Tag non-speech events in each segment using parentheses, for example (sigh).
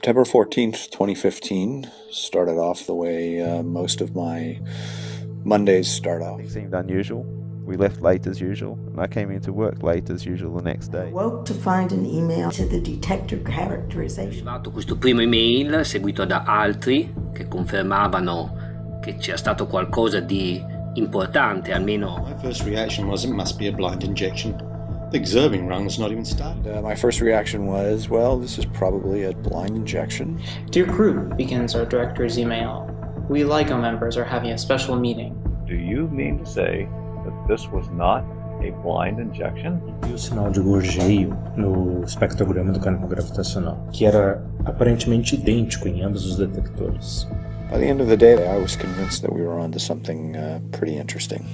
September 14th, 2015 started off the way uh, most of my Mondays start off. It seemed unusual. We left late as usual, and I came into work late as usual the next day. Woke to find an email to the detector characterization. arrivato questo primo email seguito da altri che confermavano che c'era stato qualcosa di importante, almeno My first reaction was it must be a blind injection. The observing run's not even started. Uh, my first reaction was, well, this is probably a blind injection. Dear crew, begins our director's email. We LIGO members are having a special meeting. Do you mean to say that this was not a blind injection? E o sinal de gorjeio no espectrograma do campo gravitacional, que era aparentemente idêntico em ambos os detectores. By the end of the day, I was convinced that we were onto something uh, pretty interesting.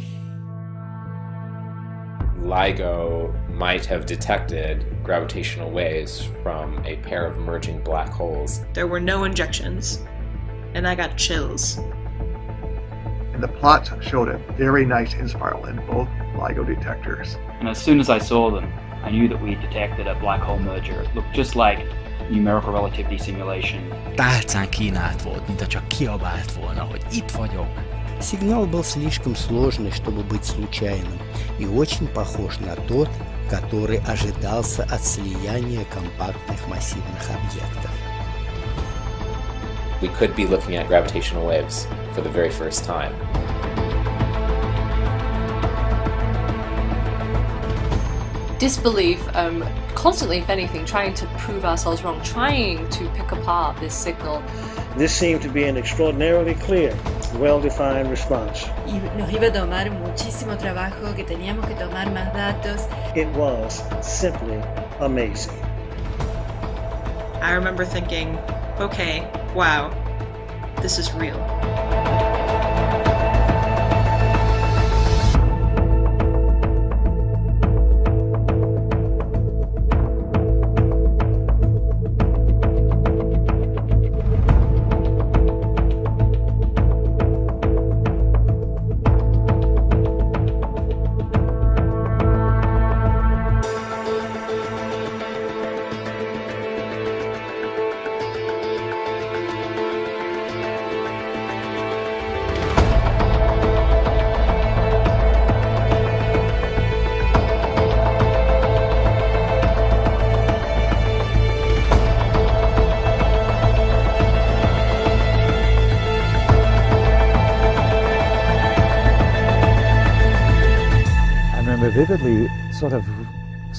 LIGO might have detected gravitational waves from a pair of merging black holes. There were no injections, and I got chills. And the plots showed a very nice interval in both LIGO detectors. And as soon as I saw them, I knew that we detected a black hole merger. It looked just like numerical relativity simulation. Tálcán kínált volt, mint csak kiabált volna, hogy itt vagyok. Сигнал был слишком сложный, чтобы быть случайным, и очень похож на тот, который ожидался от слияния компактных массивных объектов. We could be looking at gravitational waves for the very first time. disbelief, um, constantly, if anything, trying to prove ourselves wrong, trying to pick apart this signal. This seemed to be an extraordinarily clear, well-defined response. Y nos iba a tomar muchísimo trabajo, que teníamos que tomar más datos. It was simply amazing. I remember thinking, okay, wow, this is real.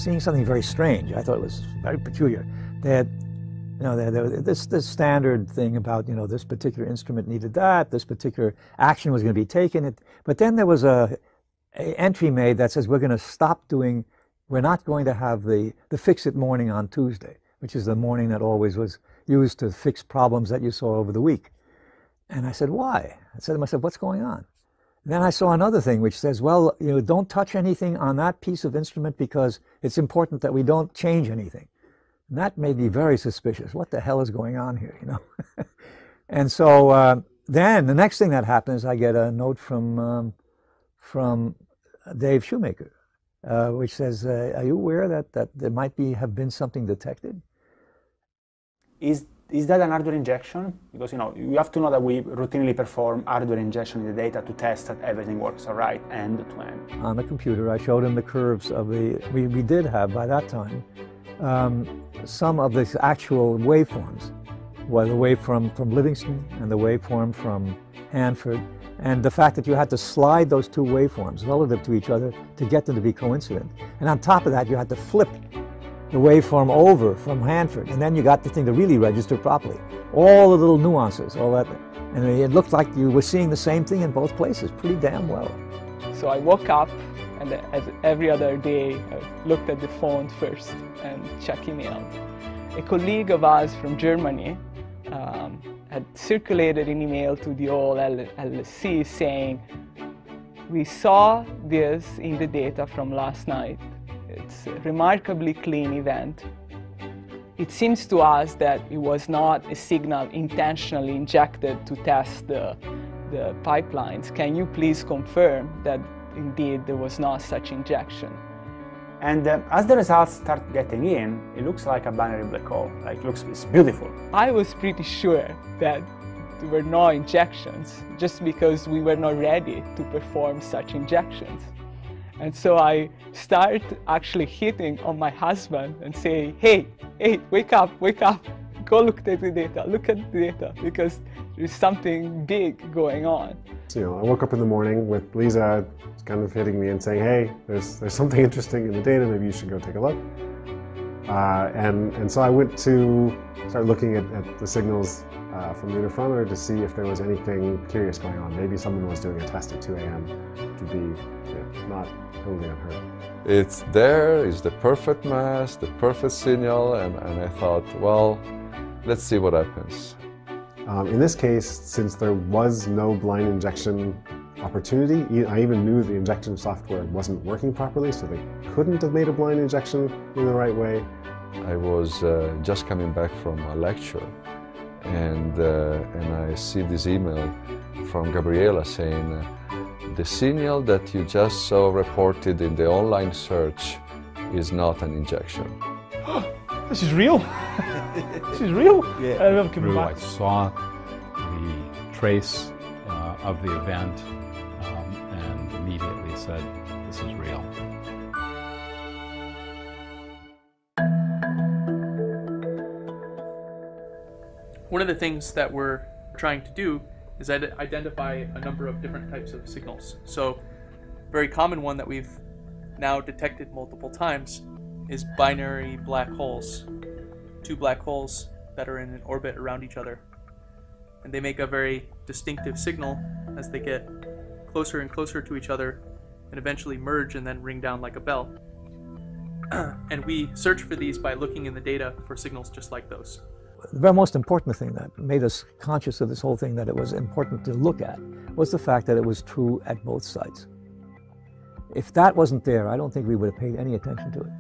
Seeing something very strange. I thought it was very peculiar. They had, you know, they they this this standard thing about you know this particular instrument needed that, this particular action was going to be taken. It, but then there was a, a entry made that says we're going to stop doing, we're not going to have the the fix it morning on Tuesday, which is the morning that always was used to fix problems that you saw over the week. And I said, why? I said to myself, what's going on? Then I saw another thing which says, well, you know, don't touch anything on that piece of instrument because it's important that we don't change anything. And that made me very suspicious. What the hell is going on here, you know? (laughs) and so uh, then the next thing that happens, I get a note from um, from Dave Shoemaker, uh, which says, uh, "Are you aware that that there might be have been something detected?" Is is that an hardware injection? Because you know you have to know that we routinely perform hardware injection in the data to test that everything works all right end to end. on the computer. I showed him the curves of the, we, we did have by that time, um, some of the actual waveforms, well, the waveform from Livingston and the waveform from Hanford, and the fact that you had to slide those two waveforms relative to each other to get them to be coincident. And on top of that, you had to flip the waveform over from Hanford, and then you got the thing to really register properly. All the little nuances, all that, and it looked like you were seeing the same thing in both places pretty damn well. So I woke up and as every other day I looked at the phone first and check email. A colleague of ours from Germany um, had circulated an email to the L- LSC saying, we saw this in the data from last night. It's a remarkably clean event. It seems to us that it was not a signal intentionally injected to test the, the pipelines. Can you please confirm that indeed there was not such injection? And uh, as the results start getting in, it looks like a binary black hole. Like, looks it's beautiful. I was pretty sure that there were no injections just because we were not ready to perform such injections. And so I start actually hitting on my husband and say, hey, hey, wake up, wake up, go look at the data, look at the data, because there's something big going on. So, you know, I woke up in the morning with Lisa kind of hitting me and saying, hey, there's, there's something interesting in the data, maybe you should go take a look. Uh, and, and so I went to start looking at, at the signals uh, from the interferometer to see if there was anything curious going on. Maybe someone was doing a test at 2 a.m. to be you know, not totally unheard. It's there, it's the perfect mass, the perfect signal, and, and I thought, well, let's see what happens. Um, in this case, since there was no blind injection opportunity, I even knew the injection software wasn't working properly, so they couldn't have made a blind injection in the right way. I was uh, just coming back from a lecture and, uh, and I see this email from Gabriela saying, uh, the signal that you just saw reported in the online search is not an injection. (gasps) this is real. (laughs) this is real. (laughs) Yeah. I love coming True, back. I saw the trace uh, of the event um, and immediately said, this is real. One of the things that we're trying to do is id- identify a number of different types of signals. So, a very common one that we've now detected multiple times is binary black holes. Two black holes that are in an orbit around each other. And they make a very distinctive signal as they get closer and closer to each other and eventually merge and then ring down like a bell. (clears throat) and we search for these by looking in the data for signals just like those. The very most important thing that made us conscious of this whole thing that it was important to look at was the fact that it was true at both sites. If that wasn't there, I don't think we would have paid any attention to it.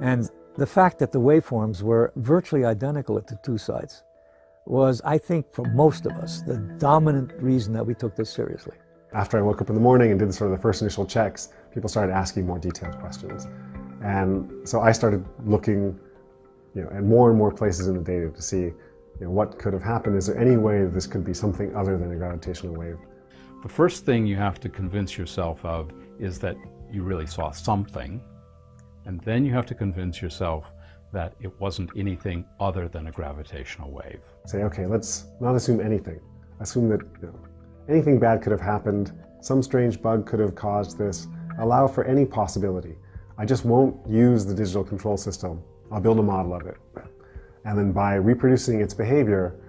And the fact that the waveforms were virtually identical at the two sites was, I think, for most of us, the dominant reason that we took this seriously. After I woke up in the morning and did sort of the first initial checks, people started asking more detailed questions. And so I started looking you know, at more and more places in the data to see you know, what could have happened. Is there any way this could be something other than a gravitational wave? The first thing you have to convince yourself of is that you really saw something, and then you have to convince yourself that it wasn't anything other than a gravitational wave. Say, okay, let's not assume anything. Assume that you know, anything bad could have happened, some strange bug could have caused this. Allow for any possibility. I just won't use the digital control system. I'll build a model of it. And then by reproducing its behavior,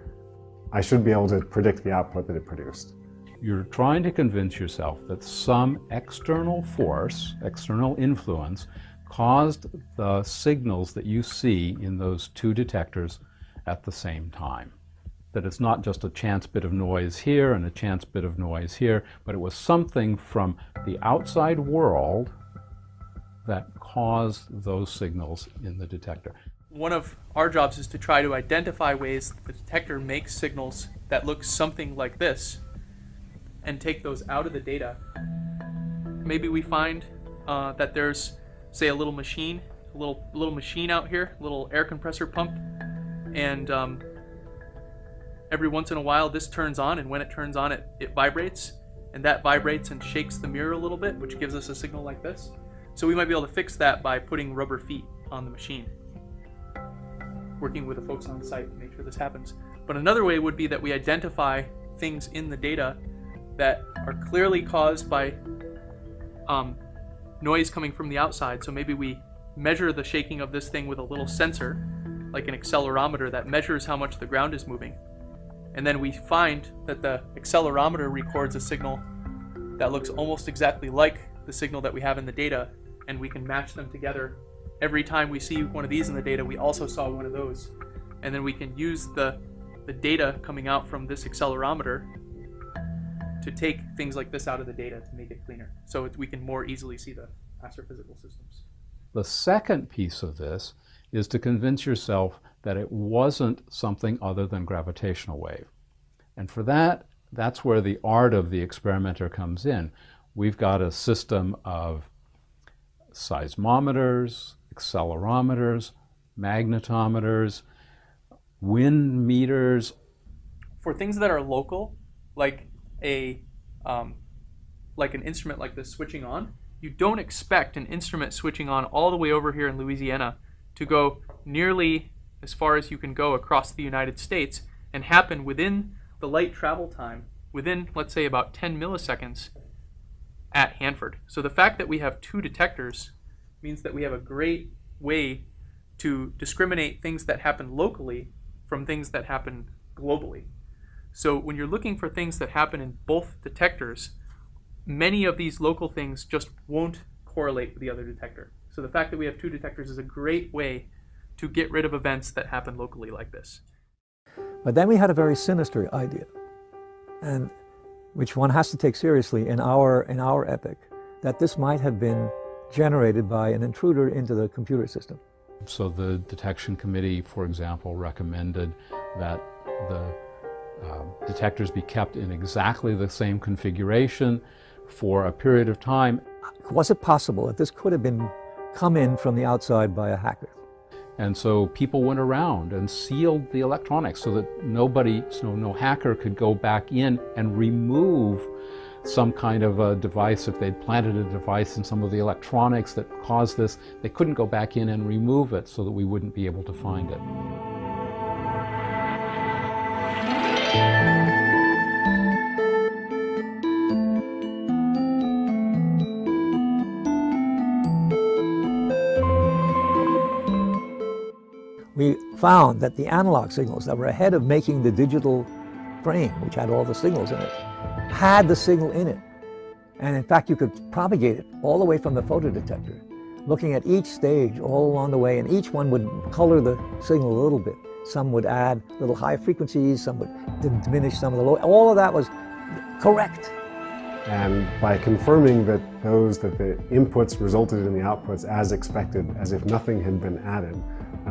I should be able to predict the output that it produced. You're trying to convince yourself that some external force, external influence, caused the signals that you see in those two detectors at the same time. That it's not just a chance bit of noise here and a chance bit of noise here, but it was something from the outside world that cause those signals in the detector. One of our jobs is to try to identify ways the detector makes signals that look something like this and take those out of the data. Maybe we find uh, that there's, say, a little machine, a little little machine out here, a little air compressor pump, and um, every once in a while this turns on, and when it turns on, it, it vibrates, and that vibrates and shakes the mirror a little bit, which gives us a signal like this. So we might be able to fix that by putting rubber feet on the machine. Working with the folks on site to make sure this happens. But another way would be that we identify things in the data that are clearly caused by um, noise coming from the outside. So maybe we measure the shaking of this thing with a little sensor, like an accelerometer that measures how much the ground is moving. And then we find that the accelerometer records a signal that looks almost exactly like the signal that we have in the data, and we can match them together. Every time we see one of these in the data, we also saw one of those. And then we can use the, the data coming out from this accelerometer to take things like this out of the data to make it cleaner. So we can more easily see the astrophysical systems. The second piece of this is to convince yourself that it wasn't something other than gravitational wave. And for that, that's where the art of the experimenter comes in. We've got a system of seismometers, accelerometers, magnetometers, wind meters. For things that are local, like a um, like an instrument like this switching on, you don't expect an instrument switching on all the way over here in Louisiana to go nearly as far as you can go across the United States and happen within the light travel time, within, let's say, about 10 milliseconds at Hanford. So the fact that we have two detectors means that we have a great way to discriminate things that happen locally from things that happen globally. So when you're looking for things that happen in both detectors, many of these local things just won't correlate with the other detector. So the fact that we have two detectors is a great way to get rid of events that happen locally like this. But then we had a very sinister idea, and which one has to take seriously in our, in our epic, that this might have been generated by an intruder into the computer system. So the detection committee, for example, recommended that the uh, detectors be kept in exactly the same configuration for a period of time. Was it possible that this could have been come in from the outside by a hacker? And so people went around and sealed the electronics so that nobody, so no hacker could go back in and remove some kind of a device. If they'd planted a device in some of the electronics that caused this, they couldn't go back in and remove it so that we wouldn't be able to find it. Found that the analog signals that were ahead of making the digital frame, which had all the signals in it, had the signal in it. And in fact, you could propagate it all the way from the photodetector, looking at each stage all along the way, and each one would color the signal a little bit. Some would add little high frequencies, some would diminish some of the low. All of that was correct. And by confirming that those, that the inputs resulted in the outputs as expected, as if nothing had been added,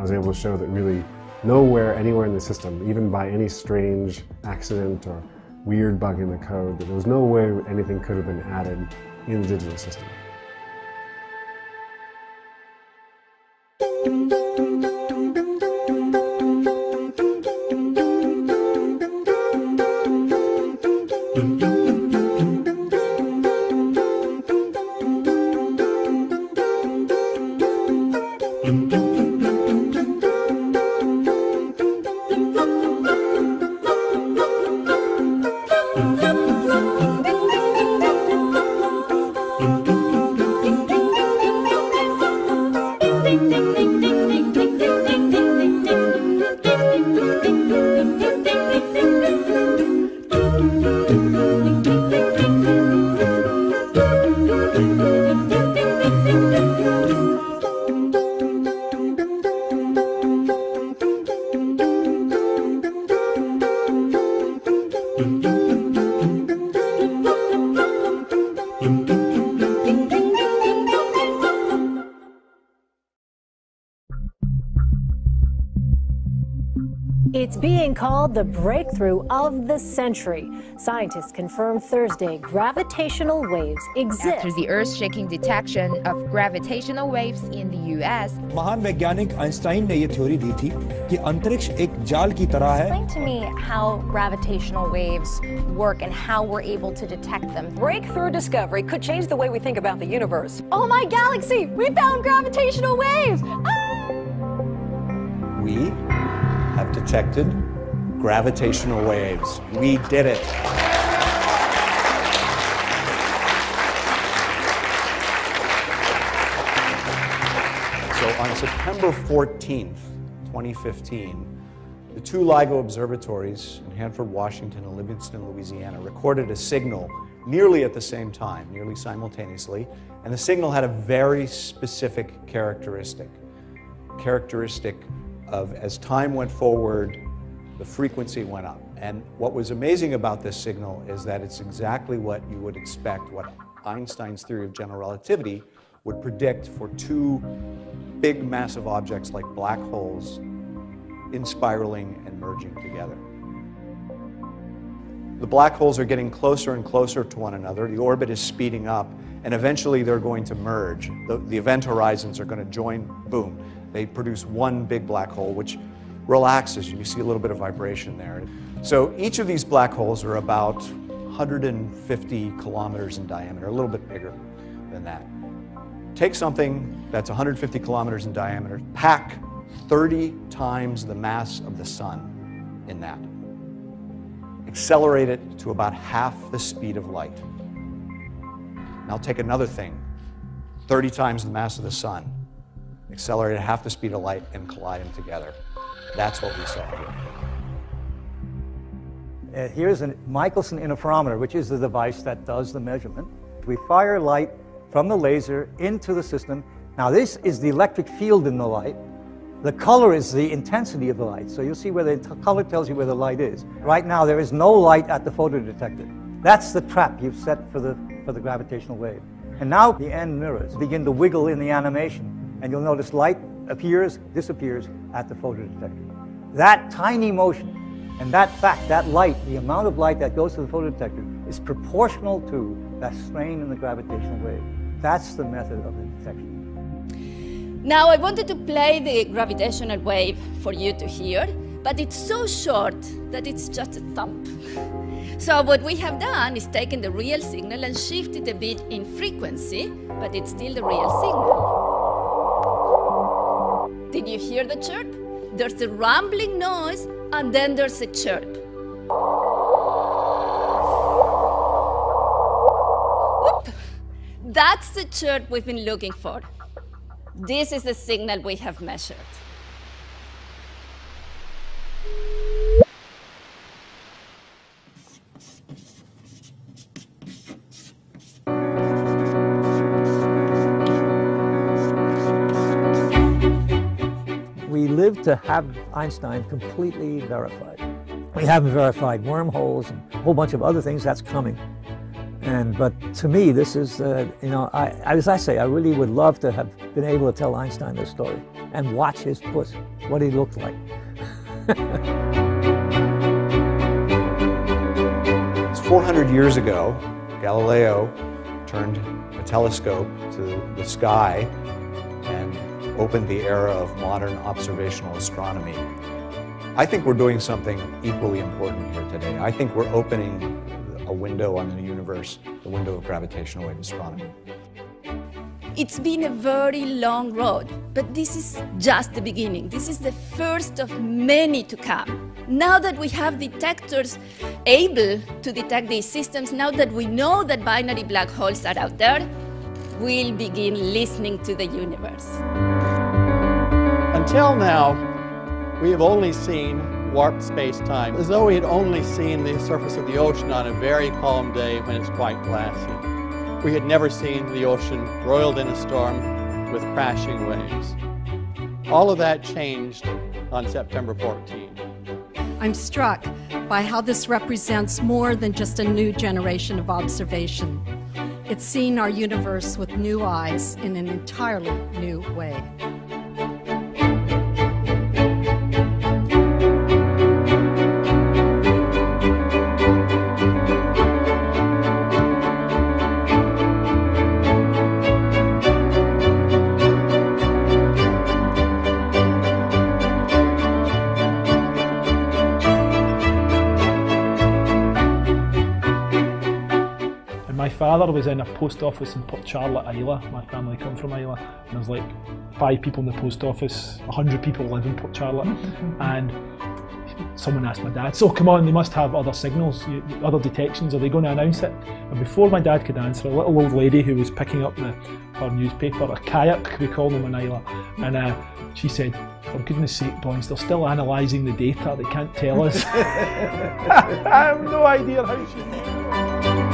was able to show that really nowhere, anywhere in the system, even by any strange accident or weird bug in the code, that there was no way anything could have been added in the digital system. It's being called the breakthrough of the century. Scientists confirmed Thursday gravitational waves exist. After the earth-shaking detection of gravitational waves in the US, महान वैज्ञानिक Einstein ने ये theory दी थी कि अंतरिक्ष एक जाल की तरह है Explain to me how gravitational waves work and how we're able to detect them. Breakthrough discovery could change the way we think about the universe. Oh my galaxy! We found gravitational waves! We have detected gravitational waves. We did it. So on September 14th, 2015, the two LIGO observatories in Hanford, Washington and Livingston, Louisiana recorded a signal nearly at the same time, nearly simultaneously, and the signal had a very specific characteristic. Characteristic of as time went forward, the frequency went up. And what was amazing about this signal is that it's exactly what you would expect, what Einstein's theory of general relativity would predict for two big massive objects like black holes in spiraling and merging together. the black holes are getting closer and closer to one another. The orbit is speeding up, and eventually they're going to merge. The, the event horizons are going to join, boom. They produce one big black hole, which relaxes. You see a little bit of vibration there. So each of these black holes are about 150 kilometers in diameter, a little bit bigger than that. Take something that's 150 kilometers in diameter, pack 30 times the mass of the sun in that. Accelerate it to about half the speed of light. Now take another thing, 30 times the mass of the sun, accelerate at half the speed of light and collide them together. That's what we saw here. Uh, here's a Michelson interferometer, which is the device that does the measurement. We fire light from the laser into the system. Now this is the electric field in the light. The color is the intensity of the light. So you'll see where the color tells you where the light is. Right now there is no light at the photodetector. That's the trap you've set for the, for the gravitational wave. And now the end mirrors begin to wiggle in the animation. And you'll notice light appears, disappears at the photodetector. That tiny motion and that fact, that light, the amount of light that goes to the photodetector is proportional to that strain in the gravitational wave. That's the method of the detection. Now I wanted to play the gravitational wave for you to hear, but it's so short that it's just a thump. So what we have done is taken the real signal and shifted a bit in frequency, but it's still the real signal. Did you hear the chirp? There's a rumbling noise and then there's a chirp. That's the chirp we've been looking for. This is the signal we have measured. To have Einstein completely verified. We haven't verified wormholes and a whole bunch of other things. That's coming. And but to me, this is uh, you know, I, as I say, I really would love to have been able to tell Einstein this story and watch his puss, what he looked like. It's 400 years ago, Galileo turned a telescope to the sky and opened the era of modern observational astronomy. I think we're doing something equally important here today. I think we're opening a window on the universe, the window of gravitational wave astronomy. It's been a very long road, but this is just the beginning. This is the first of many to come. Now that we have detectors able to detect these systems, now that we know that binary black holes are out there, we'll begin listening to the universe. Until now, we have only seen warped space-time, as though we had only seen the surface of the ocean on a very calm day when it's quite glassy. We had never seen the ocean roiled in a storm with crashing waves. All of that changed on September 14. I'm struck by how this represents more than just a new generation of observation. It's seeing our universe with new eyes in an entirely new way. Father was in a post office in Port Charlotte, Islay. My family come from Islay. And there's like five people in the post office, 100 people live in Port Charlotte. and someone asked my dad, so come on, they must have other signals, other detections, are they going to announce it? And before my dad could answer, a little old lady who was picking up the, her newspaper, a kayak, we call them in Islay, and uh, she said, for goodness sake, boys, they're still analysing the data, they can't tell us. (laughs) (laughs) I have no idea how she knew.